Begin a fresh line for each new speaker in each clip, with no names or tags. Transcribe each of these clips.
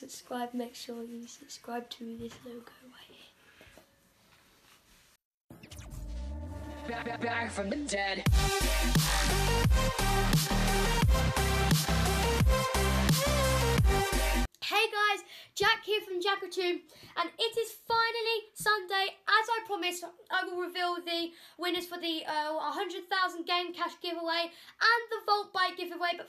Subscribe, make sure you subscribe to this logo right here.
Back, back, from the dead.
Hey guys, Jack here from JackoTube, and it is finally Sunday. As I promised, I will reveal the winners for the uh, 100,000 game cash giveaway and the Volt Bike giveaway.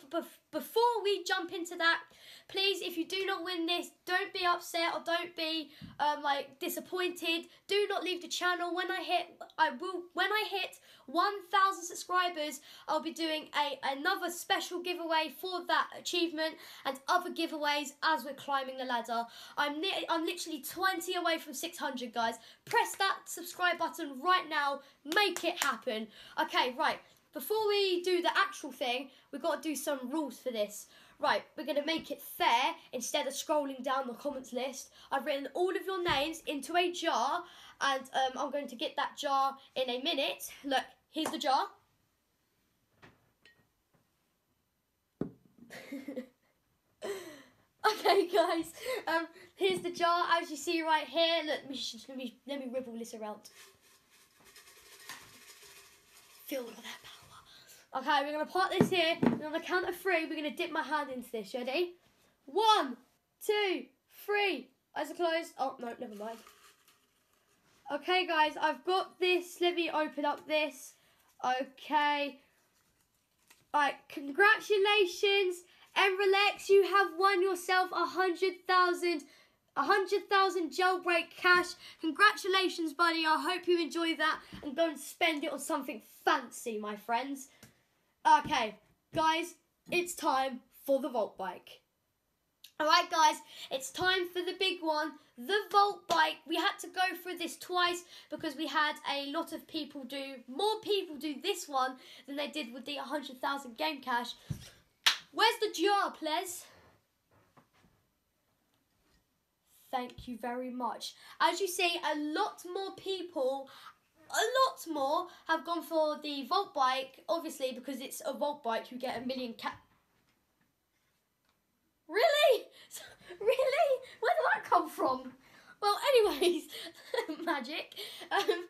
But before we jump into that, please, if you do not win this, don't be upset or don't be um, like disappointed. Do not leave the channel. When I hit, I will. When I hit 1,000 subscribers, I'll be doing a another special giveaway for that achievement and other giveaways as we're climbing the ladder. I'm I'm literally 20 away from 600, guys. Press that subscribe button right now. Make it happen. Okay, right. Before we do the actual thing, we've got to do some rules for this. Right, we're going to make it fair instead of scrolling down the comments list. I've written all of your names into a jar and um, I'm going to get that jar in a minute. Look, here's the jar. okay, guys, um, here's the jar as you see right here. Look, let me, let me, let me this around. Feel all that power. Okay, we're going to put this here, and on the count of three, we're going to dip my hand into this. Ready? One, two, three. Eyes are closed. Oh, no, never mind. Okay, guys, I've got this. Let me open up this. Okay. Alright, congratulations, Enrelex. You have won yourself a hundred thousand, a hundred thousand jailbreak cash. Congratulations, buddy. I hope you enjoy that and go and spend it on something fancy, my friends. Okay, guys, it's time for the Volt Bike. Alright guys, it's time for the big one, the Volt Bike. We had to go through this twice because we had a lot of people do, more people do this one than they did with the 100,000 game cash. Where's the jar, please? Thank you very much. As you see, a lot more people a lot more have gone for the Volt bike, obviously because it's a Volt bike, you get a million cat. Really? really? Where did that come from? Well, anyways, magic. Um,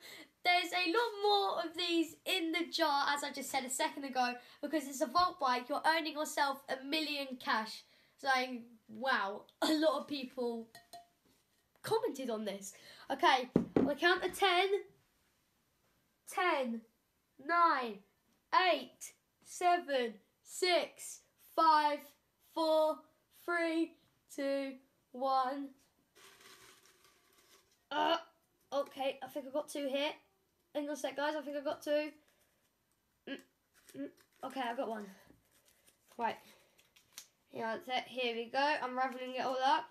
there's a lot more of these in the jar, as I just said a second ago, because it's a Volt bike. You're earning yourself a million cash. So, wow, a lot of people commented on this. Okay, on the count of ten. 10, 9, 8, 7, 6, 5, 4, 3, 2, 1. Uh, okay, I think I got two here. Hang on a sec, guys. I think I got two. Mm, mm, okay, I got one. Right. Yeah, that's it. Here we go. I'm raveling it all up.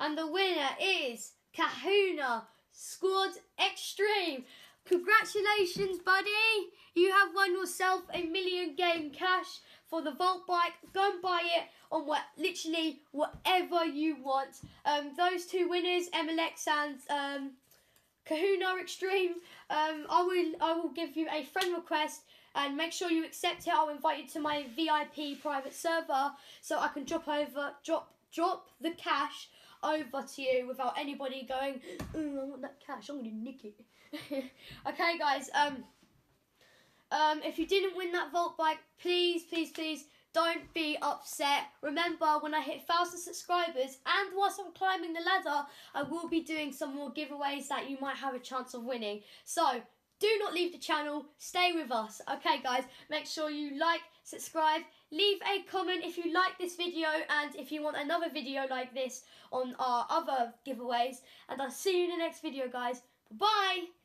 And the winner is Kahuna Squad Extreme. Congratulations, buddy! You have won yourself a million game cash for the Volt bike. Go and buy it on what literally whatever you want. Um, those two winners, MLX and um, Kahuna Extreme. Um, I will I will give you a friend request and make sure you accept it. I'll invite you to my VIP private server so I can drop over drop drop the cash over to you without anybody going, mm, I want that cash, I'm going to nick it. okay, guys, um, um, if you didn't win that Volt bike, please, please, please, don't be upset. Remember, when I hit 1,000 subscribers and whilst I'm climbing the ladder, I will be doing some more giveaways that you might have a chance of winning. So, do not leave the channel. Stay with us. Okay, guys, make sure you like, subscribe, leave a comment if you like this video and if you want another video like this on our other giveaways. And I'll see you in the next video, guys. Bye-bye.